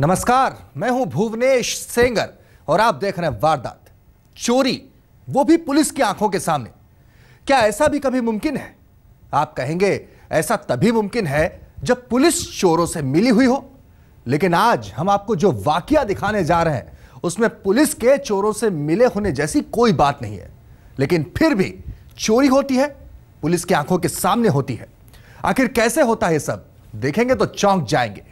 नमस्कार, मैं हूँ भुवनेश सेंगर और आप देख रहे हैं वारदात। चोरी, वो भी पुलिस की आँखों के सामने। क्या ऐसा भी कभी मुमकिन है? आप कहेंगे, ऐसा तभी मुमकिन है जब पुलिस चोरों से मिली हुई हो। लेकिन आज हम आपको जो वाकया दिखाने जा रहे हैं, उसमें पुलिस के चोरों से मिले होने जैसी कोई बात नहीं है। लेकिन फिर भी चोरी होती है, पुलिस की आँखों के सामने होती है। आखिर कैसे होता है सब? देखेंगे तो चौंक जाएँगे।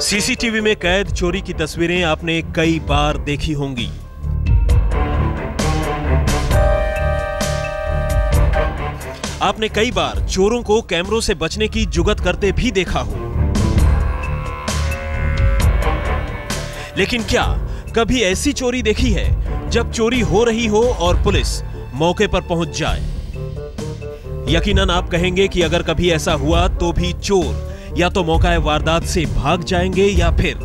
सीसीटीवी में कैद चोरी की तस्वीरें आपने कई बार देखी होंगी। आपने कई बार चोरों को कैमरों से बचने की जुगत करते भी देखा हो। लेकिन क्या कभी ऐसी चोरी देखी है जब चोरी हो रही हो और पुलिस मौके पर पहुँच जाए। यकीनन आप कहेंगे कि अगर कभी ऐसा हुआ तो भी चोर या तो मौका वारदात से भाग जाएँगे या फिर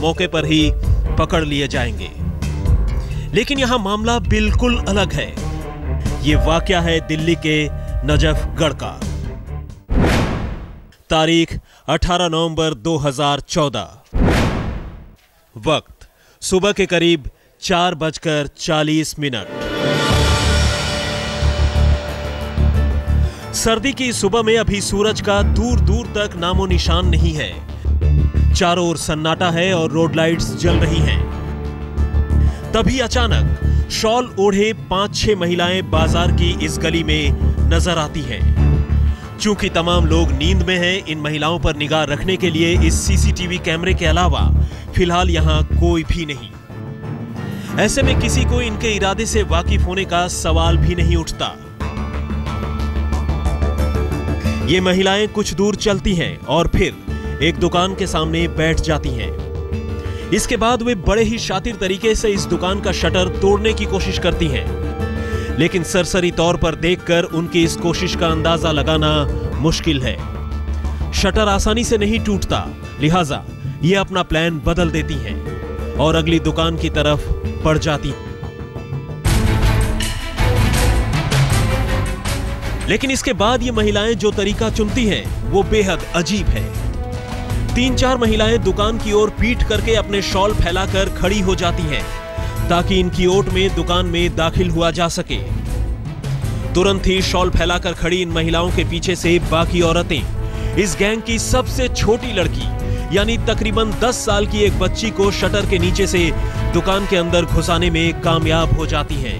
मौके पर ही पकड़ लिए जाएँगे। लेकिन यहाँ मामला बिल्कुल अलग है। यह वाक्य है दिल्ली के नजफगढ़ का। तारीख 18 नवंबर 2014 वक्त, सुबह के करीब चार बजकर चालीस मिनट। सर्दी की सुबह में अभी सूरज का दूर दूर तक नामो निशान नहीं है। चारों ओर सन्नाटा है और रोड लाइट्स जल रही हैं। तभी अचानक शॉल ओढ़े पाँच छह महिलाएँ बाज़ार की इस गली में नज़र आती हैं। चूँकि तमाम लोग नींद में हैं, इन महिलाओं पर निगाह रखने के लिए इस सीसीटीवी कैमरे के अलावा फ़िलहाल यहाँ कोई भी नहीं। ऐसे में किसी को इनके इरादे से वाकिफ होने का सवाल भी नहीं उठता। ये महिलाएँ कुछ दूर चलती हैं और फिर एक दुकान के सामने बैठ जाती हैं। इसके बाद वे बड़े ही शातिर तरीके से इस दुकान का शटर तोड़ने की कोशिश करती हैं। लेकिन सरसरी तौर पर देखकर उनकी इस कोशिश का अंदाज़ा लगाना मुश्किल है। शटर आसानी से नहीं टूटता, लिहाजा ये अपना प्लान बदल देती हैं और अगली दुकान की तरफ़ बढ़ जाती हैं लेकिन इसके बाद ये महिलाएँ जो तरीका चुनती हैं, वो बेहद अजीब है। तीन चार महिलाएँ दुकान की ओर पीट करके अपने शॉल फैलाकर खड़ी हो जाती हैं, ताकि इनकी ओट में दुकान में दाखिल हुआ जा सके। तुरंत ही शॉल फैलाकर खड़ी इन महिलाओं के पीछे से बाकी औरतें। इस गैंग की सबसे छोटी लड़की, यानी तकरीबन 10 साल की एक बच्ची को शटर के नीचे से दुकान के अंदर घुसाने में कामयाब हो जाती हैं।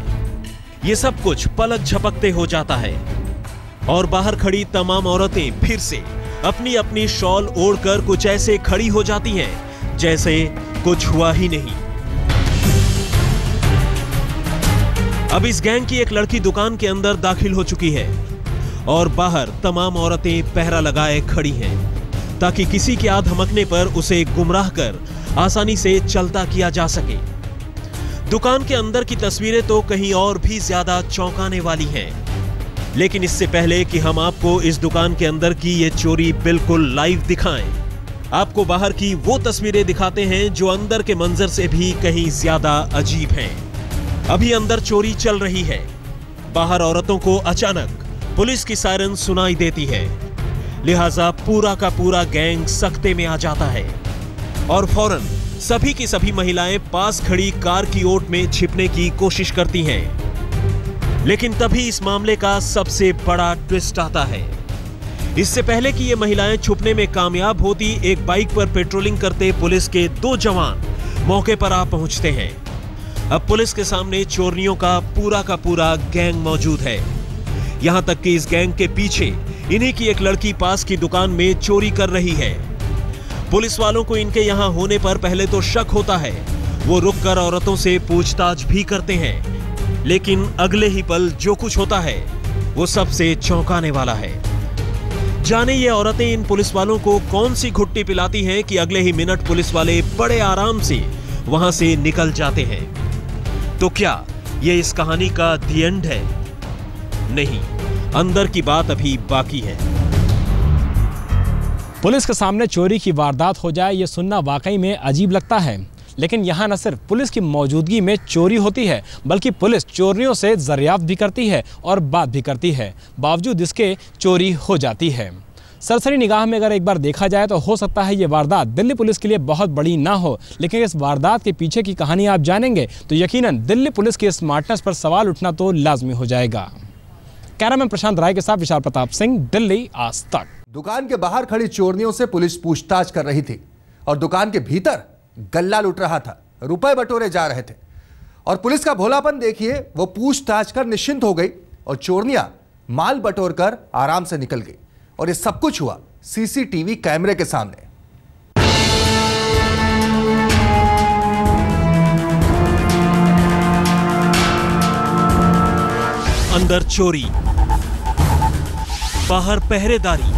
ये सब कुछ पलक झपकते हो जाता है। और बाहर खड़ी तमाम औरतें फिर से अपनी अपनी शॉल ओढ़कर कुछ ऐसे खड़ी हो जाती हैं, जैसे कुछ हुआ ही नहीं। अब इस गैंग की एक लड़की दुकान के अंदर दाखिल हो चुकी है और बाहर तमाम औरतें पहरा लगाए खड़ी हैं, ताकि किसी के आ धमकने पर उसे गुमराह कर आसानी से चलता किया जा सके। दुकान के अंदर की तस्वीरें तो कहीं और भी ज़्यादा चौंकाने वाली हैं। लेकिन इससे पहले कि हम आपको इस दुकान के अंदर की ये चोरी बिल्कुल लाइव दिखाएँ। आपको बाहर की वो तस्वीरें दिखाते हैं जो अंदर के मंजर से भी कहीं ज़्यादा अजीब हैं। अभी अंदर चोरी चल रही है। बाहर औरतों को अचानक पुलिस की सायरन सुनाई देती है। लिहाजा पूरा का पूरा गैंग सख्ते में आ जाता है। और फ़ौरन सभी की सभी महिलाएँ पास खड़ी कार की ओट में छिपने की कोशिश करती हैं। लेकिन तभी इस मामले का सबसे बड़ा ट्विस्ट आता है। इससे पहले कि ये महिलाएँ छुपने में कामयाब होती, एक बाइक पर पेट्रोलिंग करते पुलिस के दो जवान मौके पर आ पहुँचते हैं। अब पुलिस के सामने चोरनियों का पूरा का पूरा गैंग मौजूद है। यहाँ तक कि इस गैंग के पीछे इन्हीं की एक लड़की पास की दुकान में चोरी कर रही है। पुलिस वालों को इनके यहाँ होने पर पहले तो शक होता है। वो रुककर औरतों से पूछताछ भी करते हैं। लेकिन अगले ही पल जो कुछ होता है, वो सबसे चौंकाने वाला है। जाने ये औरतें इन पुलिस वालों को कौन सी घुट्टी पिलाती हैं कि अगले ही मिनट पुलिस वाले बड़े आराम से वहाँ से निकल जाते हैं। तो क्या ये इस कहानी का दी एंड है? नहीं, अंदर की बात अभी बाकी है। पुलिस के सामने चोरी की वारदात हो जाए, ये सुनना वाकई में अजीब लगता है। लेकिन यहाँ न सिर्फ़ पुलिस की मौजूदगी में चोरी होती है, बल्कि पुलिस चोरियों से दरियाफ्त भी करती है और बात भी करती है। बावजूद इसके, चोरी हो जाती है। सरसरी निगाह में अगर एक बार देखा जाए तो हो सकता है ये वारदात दिल्ली पुलिस के लिए बहुत बड़ी ना हो, लेकिन इस वारदात के पीछे की कहानी आप जानेंगे तो यकीनन दिल्ली पुलिस की स्मार्टनेस पर सवाल उठना तो लाजमी हो जाएगा। कैमरामैन प्रशांत राय के साथ विशाल प्रताप सिंह, दिल्ली आज तक। दुकान के बाहर खड़ी चोरनियों से पुलिस पूछताछ कर रही थी और दुकान के भीतर गल्ला लुट रहा था। रुपए बटोरे जा रहे थे। और पुलिस का भोलापन देखिए, वो पूछताछ कर निश्चिंत हो गई और चोरनियाँ माल बटोर कर आराम से निकल गई। और ये सब कुछ हुआ सीसीटीवी कैमरे के सामने। अंदर चोरी, बाहर पहरेदारी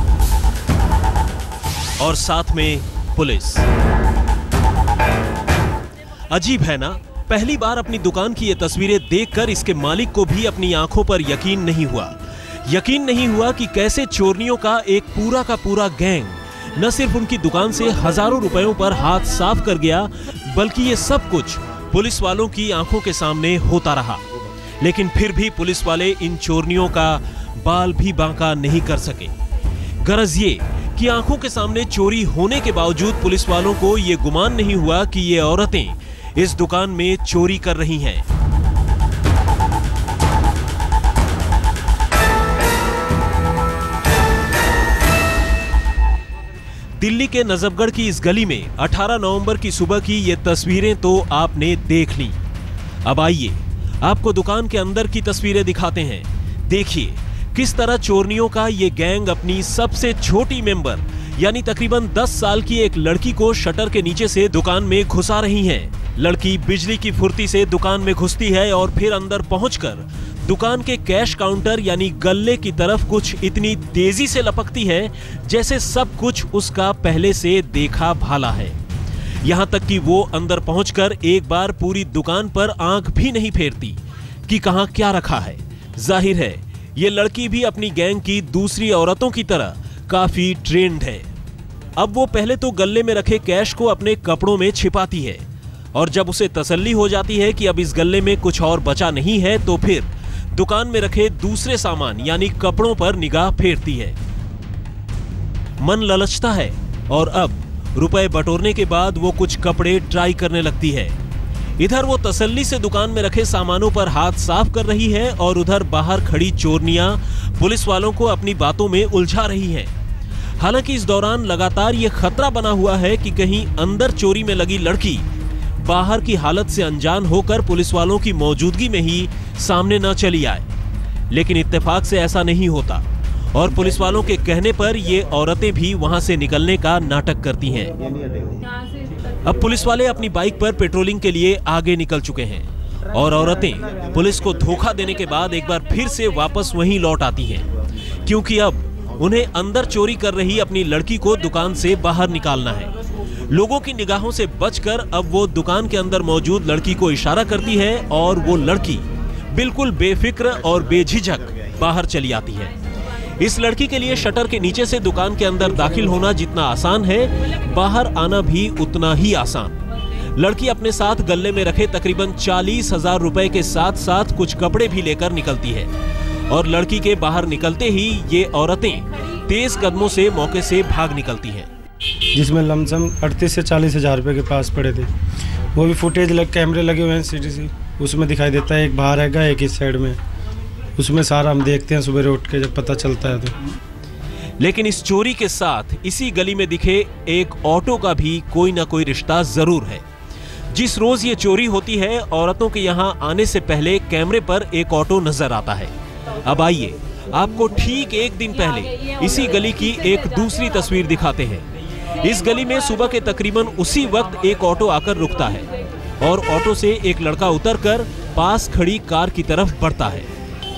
और साथ में पुलिस। अजीब है ना? पहली बार अपनी दुकान की ये तस्वीरें देखकर इसके मालिक को भी अपनी आँखों पर यकीन नहीं हुआ। यकीन नहीं हुआ कि कैसे चोरनियों का एक पूरा का पूरा गैंग, न सिर्फ़ उनकी दुकान से हज़ारों रुपयों पर हाथ साफ़ कर गया, बल्कि ये सब कुछ पुलिस वालों की आँखों के सामने होता रहा। लेकिन फिर भी पुलिस वाले इन चोरनियों का बाल भी बांका नहीं कर सके। गरज ये कि आँखों के सामने चोरी होने के बावजूद पुलिस वालों को ये गुमान नहीं हुआ कि ये औरतें इस दुकान में चोरी कर रही हैं। दिल्ली के नजफगढ़ की इस गली में 18 नवंबर की सुबह की ये तस्वीरें तो आपने देख ली। अब आइए, आपको दुकान के अंदर की तस्वीरें दिखाते हैं। देखिए, किस तरह चोरनियों का ये गैंग अपनी सबसे छोटी मेंबर, यानी तकरीबन 10 साल की एक लड़की को शटर के नीचे से दुकान में घुसा रही हैं। लड़की बिजली की फुर्ती से दुकान में घुसती है और फिर अंदर पहुंचकर दुकान के कैश काउंटर यानी गल्ले की तरफ़ कुछ इतनी तेज़ी से लपकती है जैसे सब कुछ उसका पहले से देखा भाला है। यहाँ तक कि वो अंदर पहुंचकर एक बार पूरी दुकान पर आँख भी नहीं फेरती कि कहाँ क्या रखा है। ज़ाहिर है, ये लड़की भी अपनी गैंग की दूसरी औरतों की तरह काफ़ी ट्रेंड है। अब वो पहले तो गल्ले में रखे कैश को अपने कपड़ों में छिपाती है। और जब उसे तसल्ली हो जाती है कि अब इस गल्ले में कुछ और बचा नहीं है तो फिर दुकान में रखे दूसरे सामान, यानी कपड़ों पर निगाह फेरती है। मन ललचता है, और अब रुपए बटोरने के बाद वो कुछ कपड़े ट्राई करने लगती है। इधर वो तसल्ली से दुकान में रखे सामानों पर हाथ साफ़ कर रही है, और उधर बाहर खड़ी चोरनियाँ पुलिस वालों को अपनी बातों में उलझा रही हैं। हालाँकि इस दौरान लगातार ये खतरा बना हुआ है कि कहीं अंदर चोरी में लगी लड़की बाहर की हालत से अनजान होकर पुलिस वालों की मौजूदगी में ही सामने न चली आए। लेकिन इत्तेफाक से ऐसा नहीं होता। और पुलिस वालों के कहने पर ये औरतें भी वहाँ से निकलने का नाटक करती हैं। अब पुलिस वाले अपनी बाइक पर पेट्रोलिंग के लिए आगे निकल चुके हैं। और औरतें पुलिस को धोखा देने के बाद एक बार फिर से वापस वहीं लौट आती हैं। क्योंकि अब उन्हें अंदर चोरी कर रही अपनी लड़की को दुकान से बाहर निकालना है। लोगों की निगाहों से बचकर अब वो दुकान के अंदर मौजूद लड़की को इशारा करती है और वो लड़की बिल्कुल बेफिक्र और बेझिझक बाहर चली आती है। इस लड़की के लिए शटर के नीचे से दुकान के अंदर दाखिल होना जितना आसान है, बाहर आना भी उतना ही आसान। लड़की अपने साथ गले में रखे तकरीबन चालीस हज़ार रुपए के साथ साथ कुछ कपड़े भी लेकर निकलती है। और लड़की के बाहर निकलते ही ये औरतें तेज कदमों से मौके से भाग निकलती हैं। जिसमें लमसम अड़तीस से चालीस हज़ार रुपये के पास पड़े थे। वो भी फुटेज लग कैमरे लगे हुए हैं से उसमें दिखाई देता है, एक बाहर रहेगा एक इस साइड में। उसमें सारा हम देखते हैं, सुबह उठ के जब पता चलता है तो। लेकिन इस चोरी के साथ इसी गली में दिखे एक ऑटो का भी कोई ना कोई रिश्ता ज़रूर है। जिस रोज ये चोरी होती है, औरतों के यहाँ आने से पहले कैमरे पर एक ऑटो नज़र आता है। अब आइए, आपको ठीक एक दिन पहले इसी गली की एक दूसरी तस्वीर दिखाते हैं। इस गली में सुबह के तकरीबन उसी वक्त एक ऑटो आकर रुकता है और ऑटो से एक लड़का उतरकर पास खड़ी कार की तरफ़ बढ़ता है।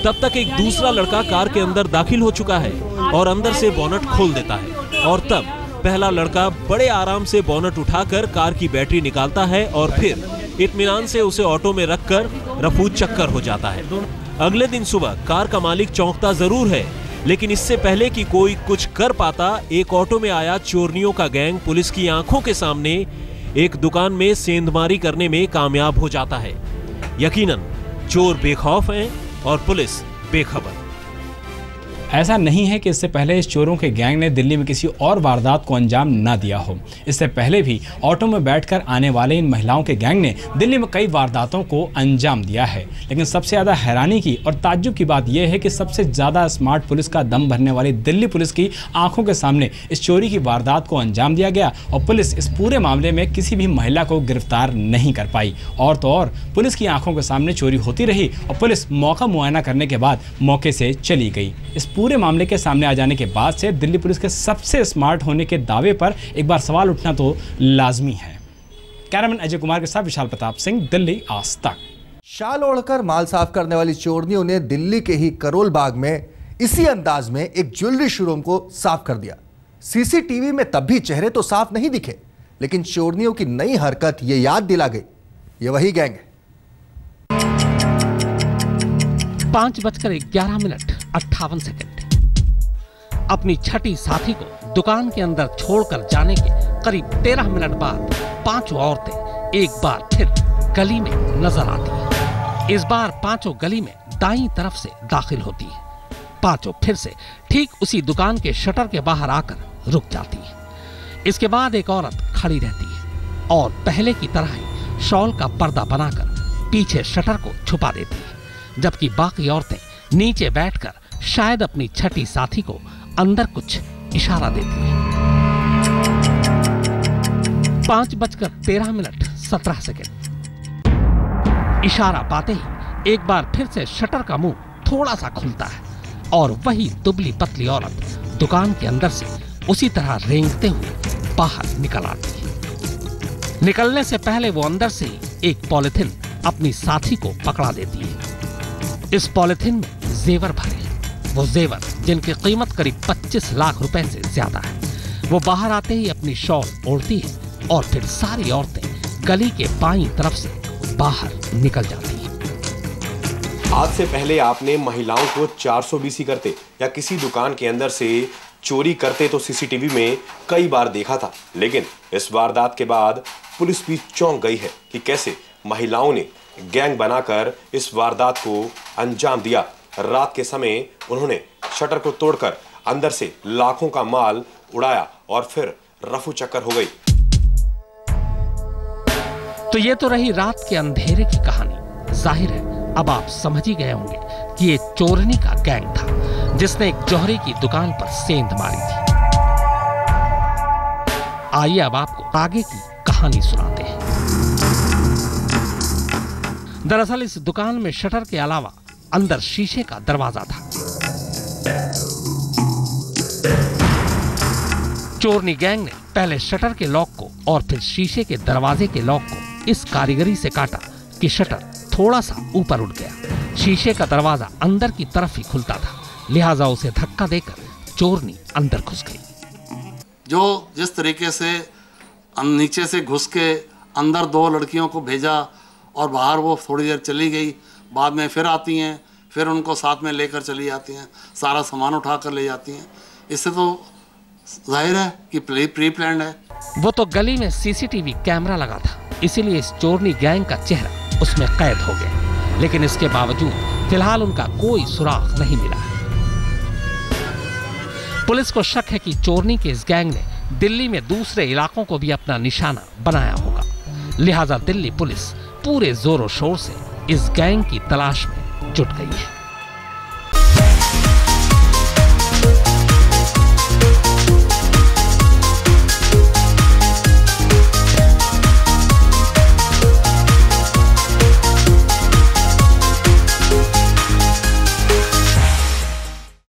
तब तक एक दूसरा लड़का कार के अंदर दाखिल हो चुका है और अंदर से बोनट खोल देता है और तब पहला लड़का बड़े आराम से बोनट उठाकर कार की बैटरी निकालता है और फिर इतमान से उसे ऑटो में रखकर रफू चक्कर हो जाता है। अगले दिन सुबह कार का मालिक चौंकता ज़रूर है लेकिन इससे पहले कि कोई कुछ कर पाता, एक ऑटो में आया चोरनियों का गैंग पुलिस की आँखों के सामने। एक दुकान में सेंधमारी करने में कामयाब हो जाता है। यकीनन, चोर बेखौफ हैं और पुलिस बेखबर। ऐसा नहीं है कि इससे पहले इस चोरों के गैंग ने दिल्ली में किसी और वारदात को अंजाम न दिया हो। इससे पहले भी ऑटो में बैठकर आने वाले इन महिलाओं के गैंग ने दिल्ली में कई वारदातों को अंजाम दिया है। लेकिन सबसे ज़्यादा हैरानी की और ताज्जुब की बात यह है कि सबसे ज़्यादा स्मार्ट पुलिस का दम भरने वाली दिल्ली पुलिस की आँखों के सामने इस चोरी की वारदात को अंजाम दिया गया और पुलिस इस पूरे मामले में किसी भी महिला को गिरफ़्तार नहीं कर पाई। और तो और, पुलिस की आँखों के सामने चोरी होती रही और पुलिस मौका मुआयना करने के बाद मौके से चली गई। इस पूरे मामले के सामने आ जाने के बाद से दिल्ली पुलिस के सबसे स्मार्ट होने के दावे पर एक बार सवाल उठना तो लाजमी है। कैमरामैन अजय कुमार के साथ विशाल प्रताप सिंह दिल्ली आज तक। शाल ओढ़कर माल साफ़ करने वाली चोरनियों ने दिल्ली के ही करोल बाग में इसी अंदाज में एक ज्वेलरी शोरूम को साफ़ कर दिया। सीसीटीवी में तब भी चेहरे तो साफ़ नहीं दिखे लेकिन चोरनियों की नई हरकत ये याद दिला गई। ये वही गैंग है। पाँच बजकर ग्यारह मिनट। अट्ठावन सेकंड। अपनी छठी साथी को दुकान के अंदर छोड़कर जाने के करीब तेरह मिनट बाद पाँचों औरतें एक बार फिर गली में नज़र आती हैं। इस बार पाँचों गली में दाई तरफ़ से दाखिल होती है। पाँचों फिर से ठीक उसी दुकान के शटर के बाहर आकर रुक जाती है। इसके बाद एक औरत खड़ी रहती है और पहले की तरह ही शॉल का पर्दा बनाकर पीछे शटर को छुपा देती है, जबकि बाकी औरतें नीचे बैठकर शायद अपनी छठी साथी को अंदर कुछ इशारा देती है। पाँच बजकर तेरह मिनट सत्रह सेकेंड। इशारा पाते ही एक बार फिर से शटर का मुँह थोड़ा सा खुलता है और वही दुबली पतली औरत दुकान के अंदर से उसी तरह रेंगते हुए बाहर निकल आती है। निकलने से पहले वो अंदर से एक पॉलिथिन अपनी साथी को पकड़ा देती है। इस पॉलिथिन में जेवर भरे। वो जेवर, जिनकी कीमत करीब 25 लाख रुपए से ज़्यादा है। वो बाहर आते ही अपनी शॉल ओढ़ती है और फिर सारी औरतें गली के बाई तरफ़ से बाहर निकल जाती हैं। आज से पहले आपने महिलाओं को 400 बीसी करते या किसी दुकान के अंदर से चोरी करते तो सीसीटीवी में कई बार देखा था। लेकिन इस वारदात के बाद पुलिस भी चौंक गई है कि कैसे महिलाओं ने गैंग बनाकर इस वारदात को अंजाम दिया। रात के समय उन्होंने शटर को तोड़कर अंदर से लाखों का माल उड़ाया और फिर रफू चक्कर हो गई। तो ये तो रही रात के अंधेरे की कहानी। ज़ाहिर है, अब आप समझ ही गए होंगे कि ये चोरनी का गैंग था, जिसने एक जौहरी की दुकान पर सेंध मारी थी। आइए अब आपको आगे की कहानी सुनाते हैं। दरअसल इस दुकान में शटर के अलावा अंदर शीशे का दरवाज़ा था। चोरनी गैंग ने पहले शटर के लॉक को और फिर शीशे के दरवाजे के लॉक को इस कारीगरी से काटा कि शटर थोड़ा सा ऊपर उठ गया। शीशे का दरवाज़ा अंदर की तरफ़ ही खुलता था, लिहाजा उसे धक्का देकर चोरनी अंदर घुस गई। जो जिस तरीके से नीचे से घुस के अंदर दो लड़कियों को भेजा और बाहर वो थोड़ी देर चली गई बाद में फिर आती हैं, फिर उनको साथ में लेकर चली जाती हैं, सारा सामान उठा कर ले जाती हैं। इससे तो ज़ाहिर है कि प्री प्री प्लान है। वो तो गली में सीसीटीवी कैमरा लगा था, इसीलिए इस चोरनी गैंग का चेहरा उसमें कैद हो गया। लेकिन इसके बावजूद फ़िलहाल उनका कोई सुराग नहीं मिला पुलिस को शक है कि चोरनी के इस गैंग ने दिल्ली में दूसरे इलाकों को भी अपना निशाना बनाया होगा। लिहाजा दिल्ली पुलिस पूरे जोरों शोर से इस गैंग की तलाश में जुट गई है।